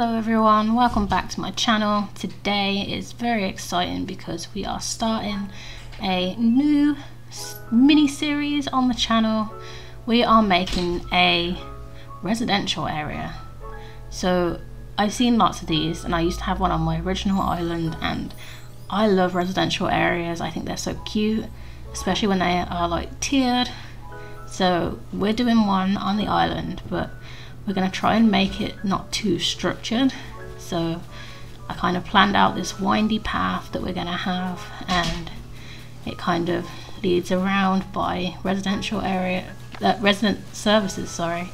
Hello everyone, welcome back to my channel. Today is very exciting because we are starting a new mini series on the channel. We are making a residential area. So I've seen lots of these and I used to have one on my original island and I love residential areas. I think they're so cute, especially when they are like tiered. So we're doing one on the island, but we're going to try and make it not too structured. So I kind of planned out this windy path that we're going to have and it kind of leads around by residential area, uh, resident services, sorry,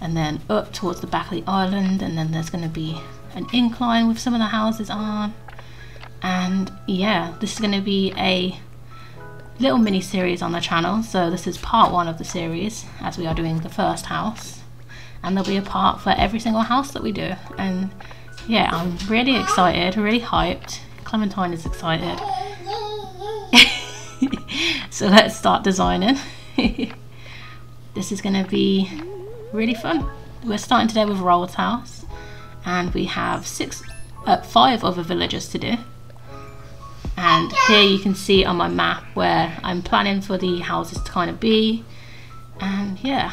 and then up towards the back of the island and then there's going to be an incline with some of the houses on. And yeah this is going to be a little mini series on the channel. So this is part one of the series as we are doing the first house and there'll be a part for every single house that we do. And yeah I'm really excited really hyped. Clementine is excited. So let's start designing. This is going to be really fun. We're starting today with Roald's house and we have six uh, five other villages to do. And here you can see on my map where I'm planning for the houses to kind of be. And yeah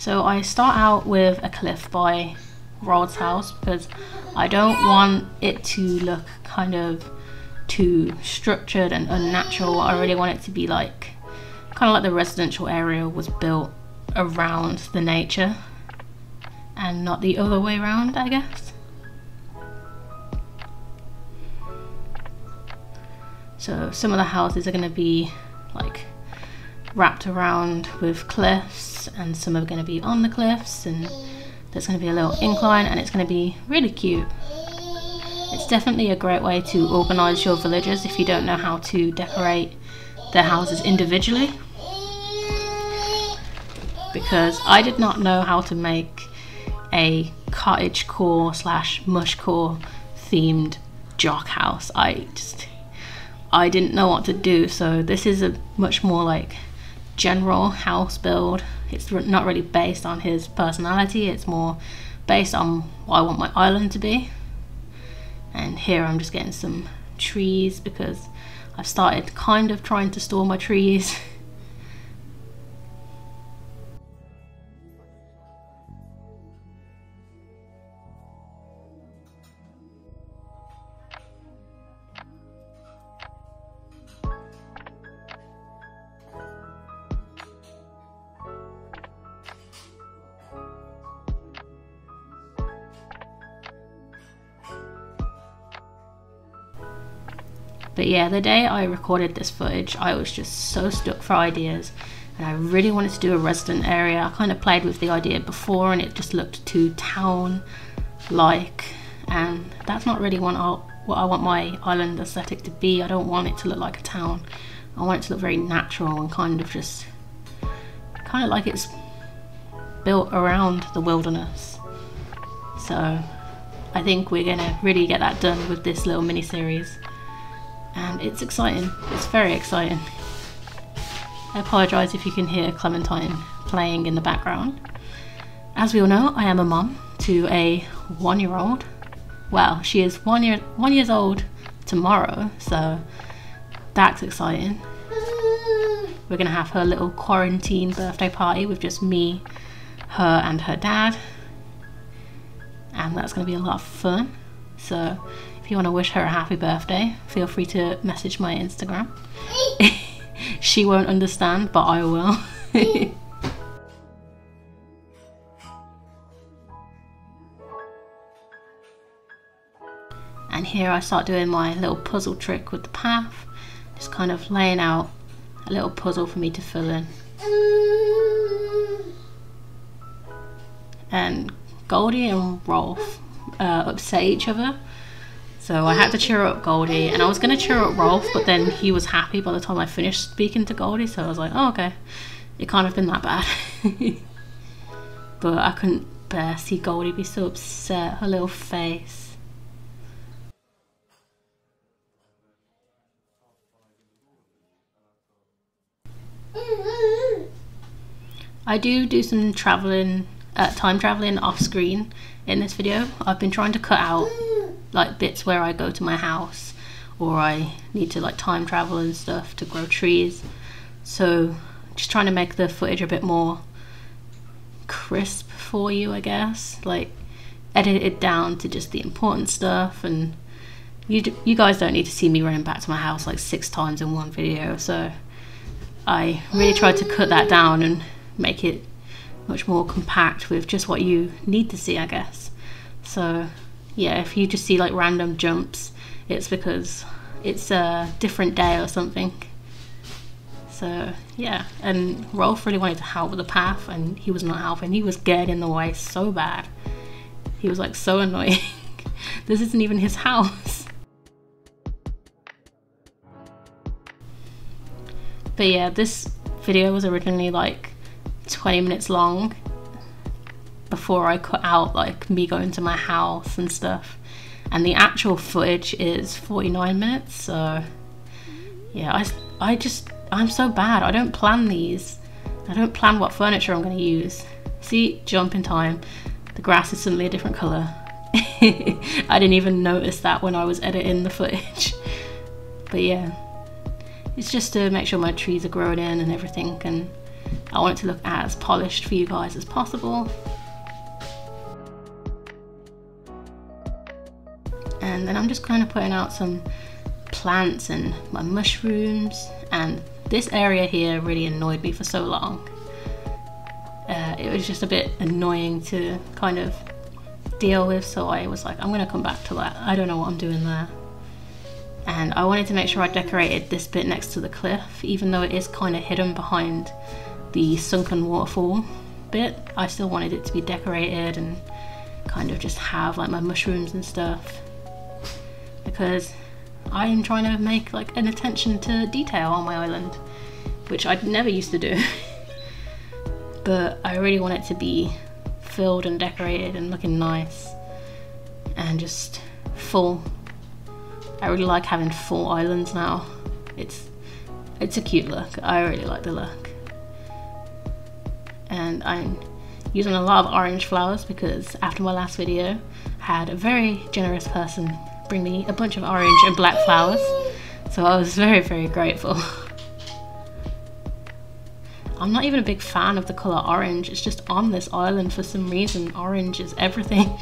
so I start out with a cliff by Roald's house because I don't want it to look kind of too structured and unnatural. I really want it to be like kind of like the residential area was built around the nature and not the other way around I guess. So some of the houses are going to be wrapped around with cliffs and some are going to be on the cliffs and there's going to be a little incline and it's going to be really cute. It's definitely a great way to organise your villagers if you don't know how to decorate their houses individually. Because I did not know how to make a cottage core slash mush core themed jock house. I just I didn't know what to do. So this is a much more like general house build. It's not really based on his personality. It's more based on what I want my island to be. And here I'm just getting some trees because I've started kind of trying to store my trees But yeah, the day I recorded this footage, I was just so stuck for ideas and I really wanted to do a resident area. I kind of played with the idea before and it just looked too town like and that's not really what I, what I want my island aesthetic to be. I don't want it to look like a town. I want it to look very natural and kind of just kind of like it's built around the wilderness. So I think we're gonna really get that done with this little mini series and it's exciting. It's very exciting. I apologise if you can hear Clementine playing in the background. As we all know, I am a mum to a one-year-old. Well, she is one year one years old tomorrow, so that's exciting. We're gonna have her little quarantine birthday party with just me, her, and her dad, and that's gonna be a lot of fun. So if you want to wish her a happy birthday, feel free to message my Instagram. she won't understand, but I will. and here I start doing my little puzzle trick with the path. Just kind of laying out a little puzzle for me to fill in. And Goldie and Rolf uh, upset each other so I had to cheer up Goldie, and I was going to cheer up Rolf, but then he was happy by the time I finished speaking to Goldie, so I was like, oh, okay. It can't have been that bad. but I couldn't bear to see Goldie be so upset, her little face. I do do some travelling uh, time traveling off screen in this video. I've been trying to cut out like bits where I go to my house or I need to like time travel and stuff to grow trees. So just trying to make the footage a bit more crisp for you, I guess. Like edit it down to just the important stuff and you, you guys don't need to see me running back to my house like six times in one video so I really tried to cut that down and make it much more compact with just what you need to see I guess so yeah if you just see like random jumps it's because it's a different day or something. So yeah and Rolf really wanted to help with the path and he was not helping. He was getting in the way so bad. He was like so annoying. This isn't even his house. But yeah this video was originally like 20 minutes long before I cut out like me going to my house and stuff. And the actual footage is 49 minutes, so yeah, I, I just, I'm so bad. I don't plan these. I don't plan what furniture I'm going to use. See, jump in time. The grass is suddenly a different colour. I didn't even notice that when I was editing the footage. But yeah, it's just to make sure my trees are growing in and everything and I want it to look as polished for you guys as possible. And then I'm just kind of putting out some plants and my mushrooms and this area here really annoyed me for so long. Uh, it was just a bit annoying to kind of deal with so I was like I'm gonna come back to that. I don't know what I'm doing there. And I wanted to make sure I decorated this bit next to the cliff even though it is kind of hidden behind the sunken waterfall bit. I still wanted it to be decorated and kind of just have like my mushrooms and stuff because I am trying to make like an attention to detail on my island which I never used to do. But I really want it to be filled and decorated and looking nice and just full. I really like having full islands now. It's it's a cute look. I really like the look. And I'm using a lot of orange flowers because after my last video I had a very generous person bring me a bunch of orange and black flowers so I was very very grateful. I'm not even a big fan of the colour orange, it's just on this island for some reason orange is everything.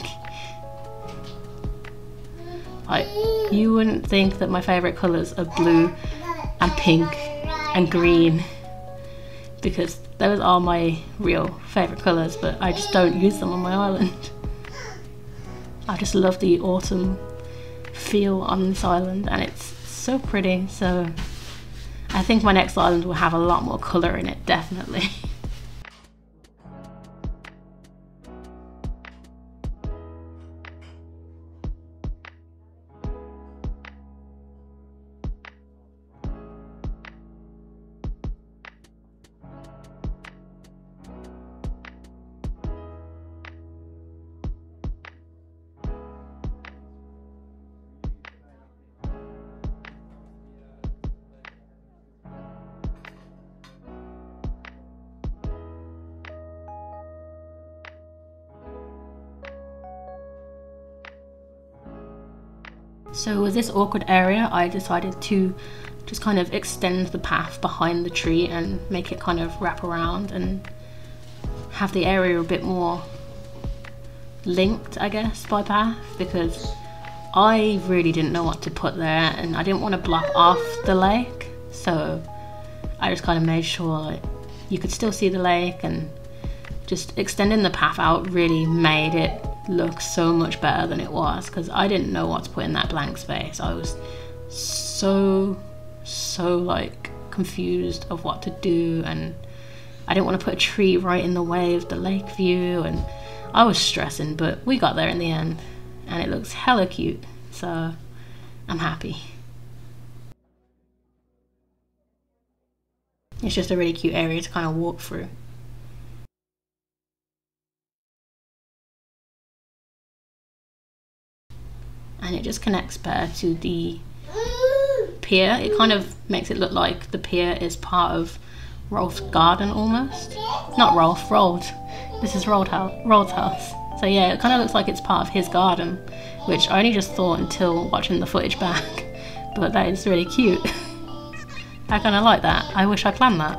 like you wouldn't think that my favourite colours are blue and pink and green because those are my real favourite colours, but I just don't use them on my island. I just love the autumn feel on this island and it's so pretty, so I think my next island will have a lot more colour in it, definitely. So with this awkward area, I decided to just kind of extend the path behind the tree and make it kind of wrap around and have the area a bit more linked, I guess, by path because I really didn't know what to put there and I didn't want to block off the lake. So I just kind of made sure you could still see the lake and just extending the path out really made it look so much better than it was because I didn't know what to put in that blank space. I was so, so like confused of what to do and I didn't want to put a tree right in the way of the lake view and I was stressing but we got there in the end and it looks hella cute so I'm happy. It's just a really cute area to kind of walk through. And it just connects better to the pier. It kind of makes it look like the pier is part of Rolf's garden almost. Not Rolf, Roald. This is Roald's house. So yeah, it kind of looks like it's part of his garden, which I only just thought until watching the footage back. But that is really cute. I kind of like that. I wish I planned that.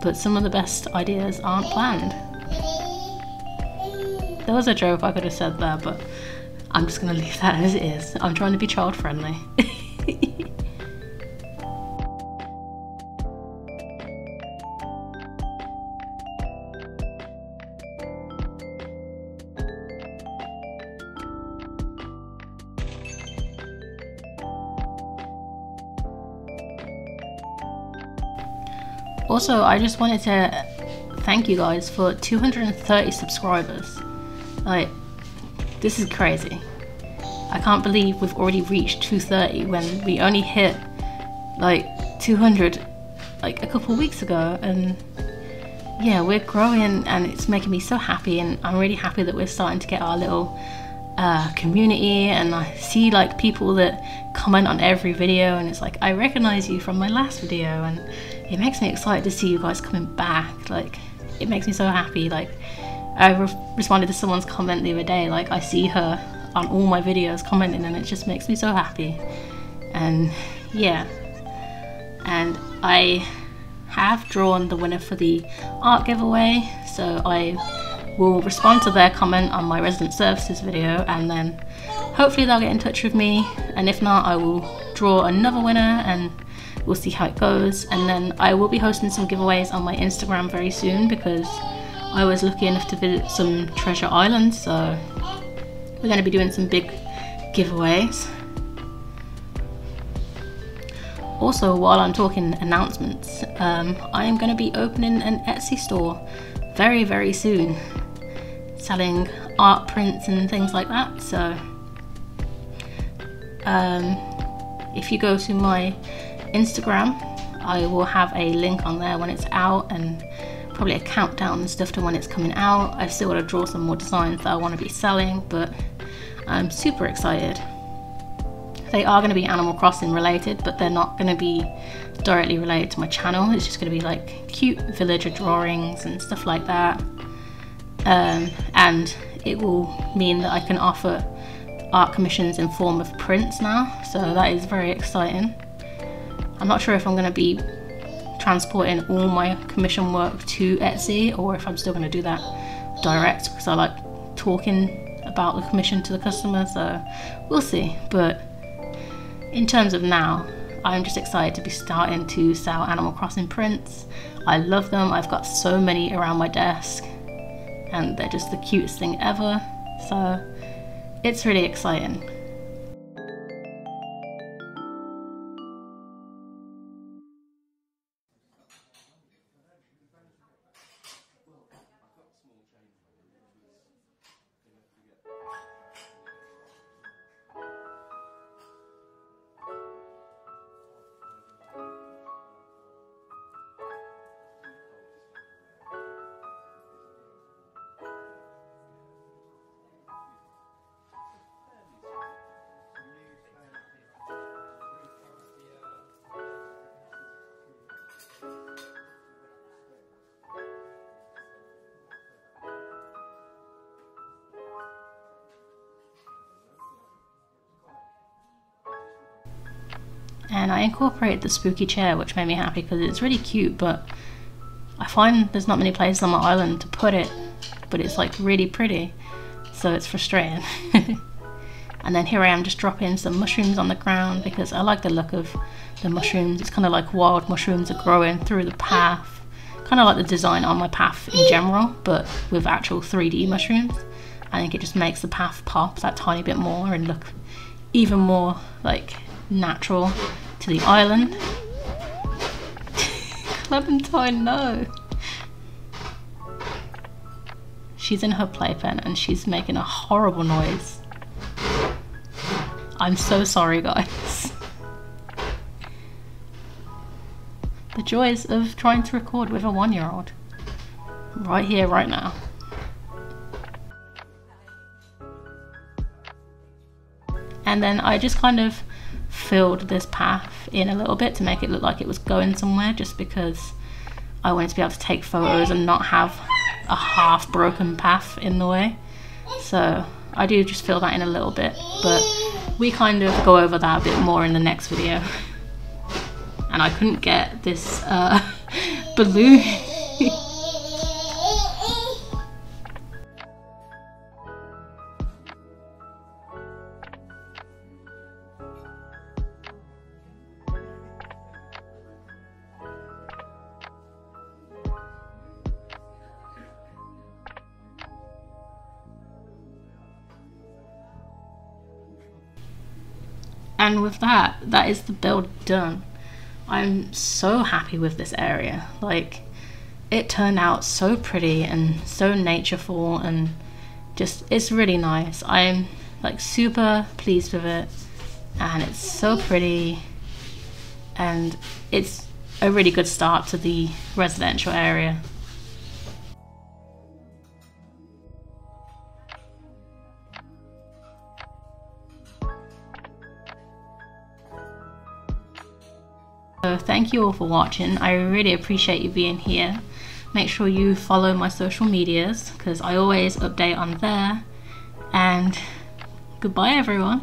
But some of the best ideas aren't planned. There was a joke I could have said there, but I'm just to leave that as it is. I'm trying to be child friendly. Also, I just wanted to thank you guys for 230 subscribers. Like, this is crazy. I can't believe we've already reached 230 when we only hit like 200 like a couple weeks ago and yeah we're growing and it's making me so happy and I'm really happy that we're starting to get our little uh, community and I see like people that comment on every video and it's like I recognize you from my last video and it makes me excited to see you guys coming back like it makes me so happy like I re responded to someone's comment the other day like I see her on all my videos commenting and it just makes me so happy. And yeah. And I have drawn the winner for the art giveaway so I will respond to their comment on my resident services video and then hopefully they'll get in touch with me. And if not I will draw another winner and we'll see how it goes. And then I will be hosting some giveaways on my Instagram very soon because I was lucky enough to visit some treasure islands so we're going to be doing some big giveaways. Also, while I'm talking announcements, um, I am going to be opening an Etsy store very, very soon, selling art prints and things like that. So, um, if you go to my Instagram, I will have a link on there when it's out and probably a countdown and stuff to when it's coming out. I've still got to draw some more designs that I want to be selling, but I'm super excited. They are going to be Animal Crossing related, but they're not going to be directly related to my channel. It's just going to be like cute villager drawings and stuff like that. Um, and it will mean that I can offer art commissions in form of prints now, so that is very exciting. I'm not sure if I'm going to be transporting all my commission work to Etsy or if I'm still going to do that direct because I like talking about the commission to the customer so we'll see. But in terms of now I'm just excited to be starting to sell Animal Crossing prints. I love them. I've got so many around my desk and they're just the cutest thing ever. So it's really exciting and I incorporated the spooky chair which made me happy because it's really cute but I find there's not many places on my island to put it but it's like really pretty so it's frustrating. And then here I am just dropping some mushrooms on the ground because I like the look of the mushrooms. It's kind of like wild mushrooms are growing through the path. Kind of like the design on my path in general but with actual 3D mushrooms. I think it just makes the path pop that tiny bit more and look even more like natural to the island. Clementine, no. She's in her playpen and she's making a horrible noise. I'm so sorry, guys. The joys of trying to record with a one-year-old. Right here, right now. And then I just kind of filled this path in a little bit to make it look like it was going somewhere just because I wanted to be able to take photos and not have a half broken path in the way. So I do just fill that in a little bit, but we kind of go over that a bit more in the next video. And I couldn't get this uh, balloon and with that that is the build done. I'm so happy with this area. Like it turned out so pretty and so natureful and just it's really nice. I'm like super pleased with it and it's so pretty and it's a really good start to the residential area thank you all for watching. I really appreciate you being here. Make sure you follow my social medias because I always update on there. And goodbye everyone.